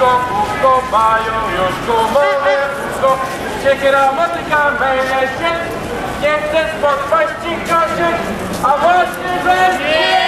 Cusco, Cusco, Mayo, go, Mole, Cusco, Chequera, Motica, Mele, Shit, Yes, this was my chicken, I was the best.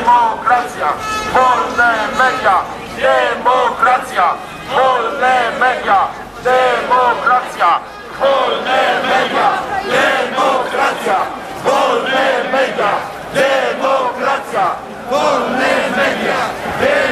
Demokracja, wolne media, demokracja, wolne media, demokracja, wolne media, demokracja, wolne media, demokracja, wolne media, demokracja,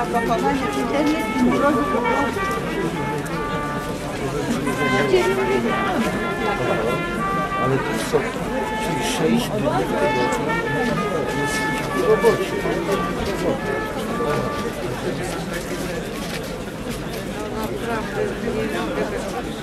pochowanie internet i mrozu po prostu. Ale to są czyli 6 dni jest w robocie. Naprawdę, nie mogę